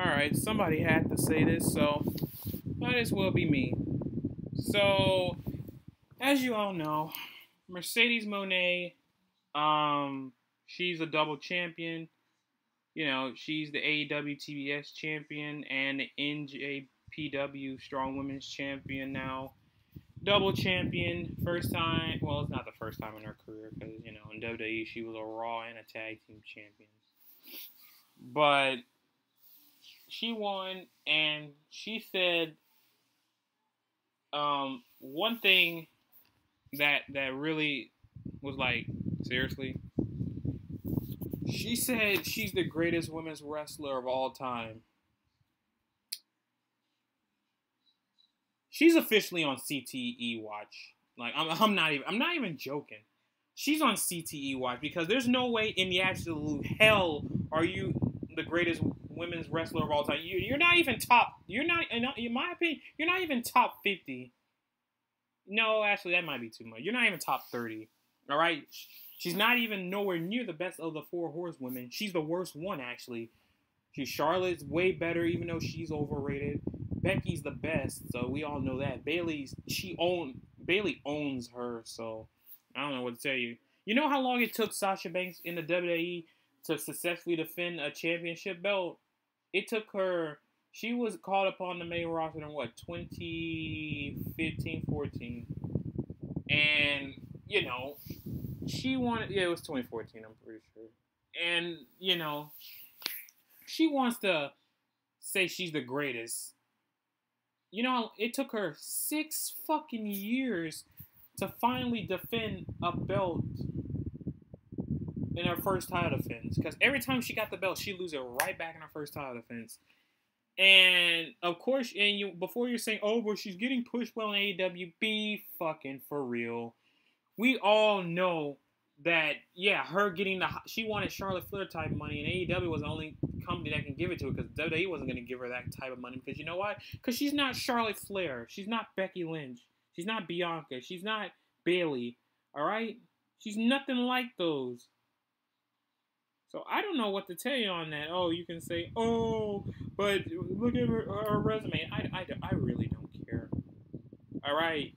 Alright, somebody had to say this, so might as well be me. So, as you all know, Mercedes Moné, um, she's a double champion. You know, she's the AEW TBS champion and the NJPW Strong Women's champion now. Double champion, first time. Well, it's not the first time in her career because you know in WWE she was a Raw and a Tag Team champion. But she won, and she said um, one thing that that really was like seriously. She said she's the greatest women's wrestler of all time. She's officially on CTE watch. Like I'm, I'm not even I'm not even joking. She's on CTE watch because there's no way in the absolute hell are you the greatest women's wrestler of all time. You, you're not even top. You're not, in my opinion, you're not even top 50. No, actually, that might be too much. You're not even top 30. All right? She's not even nowhere near the best of the four horsewomen. She's the worst one, actually. She's Charlotte's way better, even though she's overrated. Becky's the best, so we all know that. Bayley's she own Bayley owns her, so I don't know what to tell you. You know how long it took Sasha Banks in the WWE to successfully defend a championship belt? It took her. She was called upon the main roster in what 2015, 14, and you know she wanted. Yeah, it was 2014. I'm pretty sure. And you know she wants to say she's the greatest. You know, it took her six fucking years to finally defend a belt in her first title defense. Because every time she got the belt, she lose it right back in her first title defense. And of course, and you before you're saying, oh, but she's getting pushed well in AEW, be fucking for real. We all know that yeah, her getting the she wanted Charlotte Flair type money, and AEW was the only company that can give it to her because WWE wasn't going to give her that type of money because you know why? Because she's not Charlotte Flair, she's not Becky Lynch, she's not Bianca, she's not Bayley. All right, she's nothing like those. So I don't know what to tell you on that. Oh, you can say, oh, but look at her, her resume. I, I, I really don't care. All right.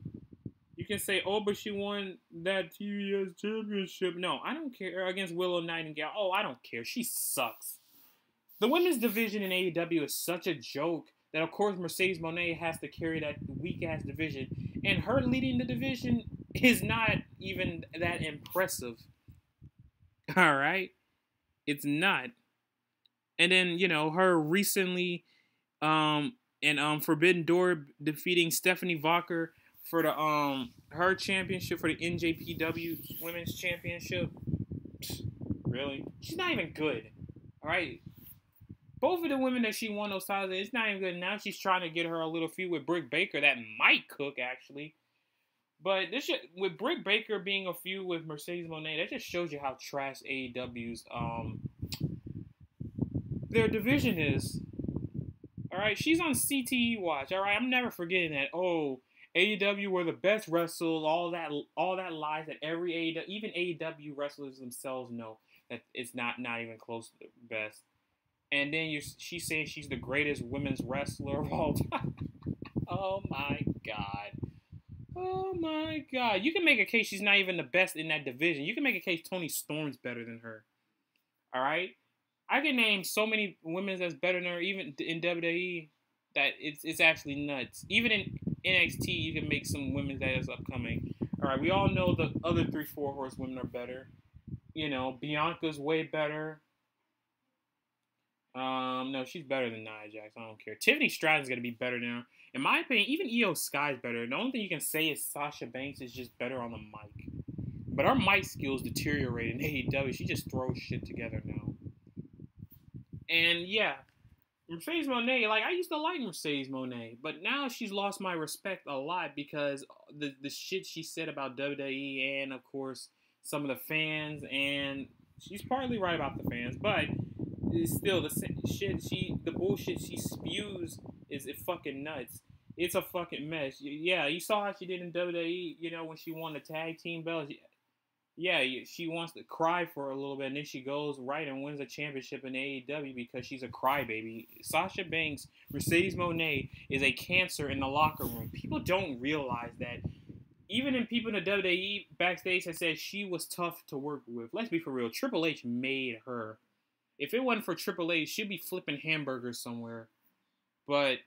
You can say, oh, but she won that TBS championship. No, I don't care. Against Willow Nightingale. Oh, I don't care. She sucks. The women's division in AEW is such a joke that, of course, Mercedes Moné has to carry that weak ass division. And her leading the division is not even that impressive. All right. It's not. And then, you know, her recently um and um Forbidden Door defeating Stephanie Vaquer for the um her championship for the NJPW Women's Championship. Really? She's not even good. All right. Both of the women that she won those titles, it's not even good. Now she's trying to get her a little feud with Britt Baker that might cook actually. But this should, with Britt Baker being a feud with Mercedes Moné, that just shows you how trash AEW's um their division is. All right, she's on CTE watch. All right, I'm never forgetting that. Oh, AEW were the best wrestlers. All that, all that lies that every AEW, even AEW wrestlers themselves know that it's not not even close to the best. And then you, she's saying she's the greatest women's wrestler of all time. oh my god. Oh my god. You can make a case she's not even the best in that division. You can make a case Toni Storm's better than her. All right? I can name so many women that's better than her, even in WWE, that it's it's actually nuts. Even in NXT, you can make some women that is upcoming. All right, we all know the other three, four horse women are better. You know, Bianca's way better. Um, no, she's better than Nia Jax. I don't care. Tiffany Stratton's gonna be better now. In my opinion, even Iyo Sky's better. The only thing you can say is Sasha Banks is just better on the mic. But her mic skills deteriorate in AEW. She just throws shit together now. And yeah, Mercedes Moné, like I used to like Mercedes Moné, but now she's lost my respect a lot because the the shit she said about WWE and of course some of the fans and she's partly right about the fans, but still the shit she the bullshit she spews is it fucking nuts. It's a fucking mess. Yeah, you saw how she did in WWE. You know when she won the tag team belts. yeah, she wants to cry for a little bit, and then she goes right and wins a championship in AEW because she's a crybaby. Sasha Banks, Mercedes Moné is a cancer in the locker room. People don't realize that. Even in people in the WWE backstage have said she was tough to work with. Let's be for real. Triple H made her. If it wasn't for Triple H, she'd be flipping hamburgers somewhere. But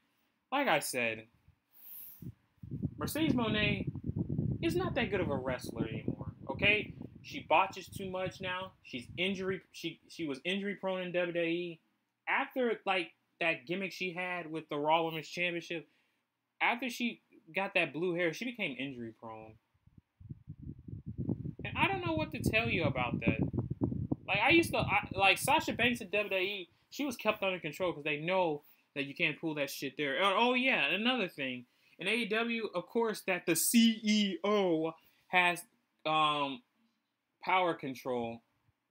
like I said, Mercedes Moné is not that good of a wrestler anymore. Okay, she botches too much now. She's injury. She she was injury prone in WWE. After like that gimmick she had with the Raw Women's Championship, after she got that blue hair, she became injury prone. And I don't know what to tell you about that. Like I used to I, like Sasha Banks at WWE. She was kept under control because they know that you can't pull that shit there. Oh, oh yeah, another thing in AEW, of course, that the CEO has um power control,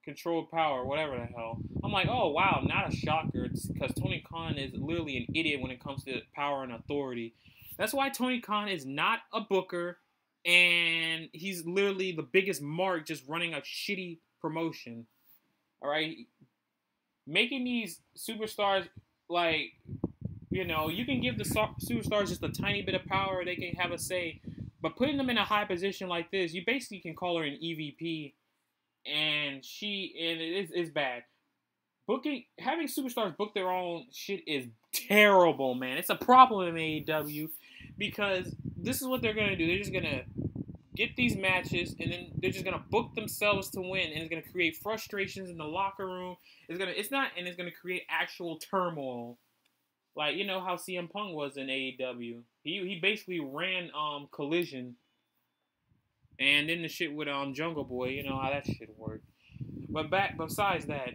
controlled power, whatever the hell. I'm like, oh wow, not a shocker, because Tony Khan is literally an idiot when it comes to power and authority. That's why Tony Khan is not a booker, and he's literally the biggest mark just running a shitty promotion. All right, making these superstars like you know, you can give the superstars just a tiny bit of power; they can have a say. But putting them in a high position like this, you basically can call her an EVP and she and it is, is bad. Booking having superstars book their own shit is terrible, man. It's a problem in AEW because this is what they're gonna do. They're just gonna get these matches and then they're just gonna book themselves to win and it's gonna create frustrations in the locker room. It's gonna it's not and it's gonna create actual turmoil. Like you know how CM Punk was in AEW. He he basically ran um collision and then the shit with um Jungle Boy, you know how that shit worked. But back besides that,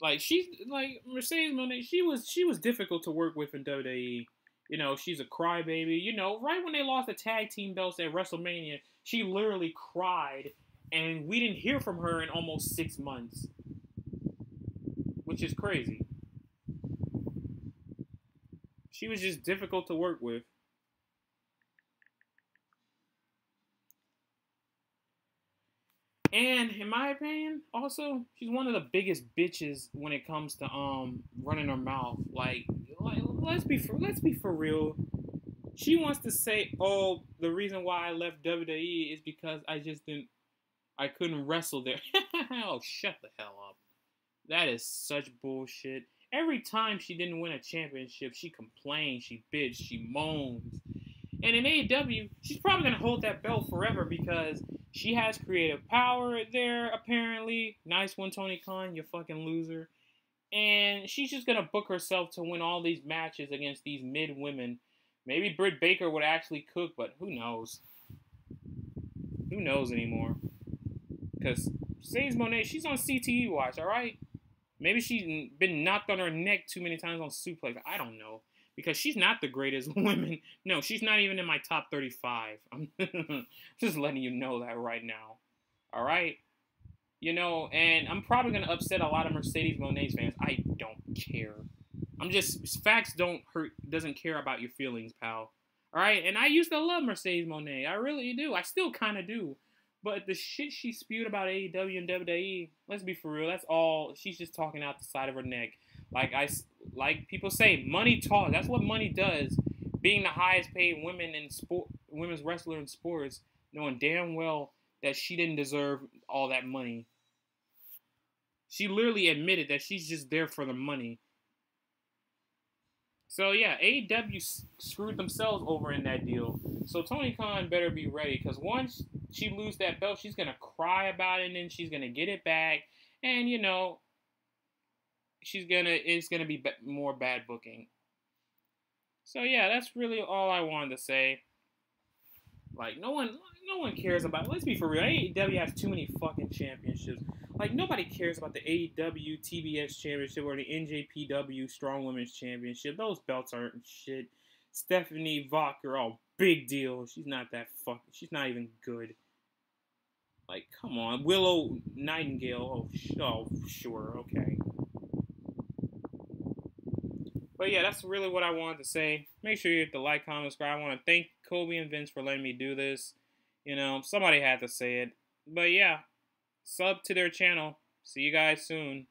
like she's like Mercedes Moné, she was she was difficult to work with in WWE. You know, she's a crybaby. You know, right when they lost the tag team belts at WrestleMania, she literally cried, and we didn't hear from her in almost six months, which is crazy. She was just difficult to work with. And in my opinion, also she's one of the biggest bitches when it comes to um running her mouth. Like, like let's be for let's be for real. She wants to say, "Oh, the reason why I left WWE is because I just didn't, I couldn't wrestle there." oh, shut the hell up. That is such bullshit. Every time she didn't win a championship, she complains, she bitch, she moans. And in AEW, she's probably gonna hold that belt forever because she has creative power there, apparently. Nice one, Tony Khan, you fucking loser. And she's just gonna book herself to win all these matches against these mid women. Maybe Britt Baker would actually cook, but who knows? Who knows anymore? Because Sage Monet, she's on CTE watch, alright? Maybe she's been knocked on her neck too many times on suplex. I don't know because she's not the greatest woman. No, she's not even in my top 35. I'm just letting you know that right now. All right? You know, and I'm probably going to upset a lot of Mercedes Moné's fans. I don't care. I'm just facts don't hurt doesn't care about your feelings, pal. All right? And I used to love Mercedes Moné. I really do. I still kind of do. But the shit she spewed about AEW and WWE, let's be for real, that's all. She's just talking out the side of her neck. Like I like people say, money talks. That's what money does. Being the highest paid women in sport, women's wrestler in sports, knowing damn well that she didn't deserve all that money. She literally admitted that she's just there for the money. So yeah, AEW screwed themselves over in that deal. So Tony Khan better be ready because once she lose that belt, she's gonna cry about it, and then she's gonna get it back. And you know, she's gonna it's gonna be more bad booking. So yeah, that's really all I wanted to say. Like no one, no one cares about. Let's be for real. AEW has too many fucking championships. Like nobody cares about the AEW TBS Championship or the NJPW Strong Women's Championship. Those belts aren't shit. Stephanie Vaquer, oh, big deal. She's not that fuck. She's not even good. Like, come on, Willow Nightingale. Oh, oh, sure, okay. But yeah, that's really what I wanted to say. Make sure you hit the like, comment, subscribe. I want to thank Colby and Vince for letting me do this. You know, somebody had to say it. But yeah, sub to their channel. See you guys soon.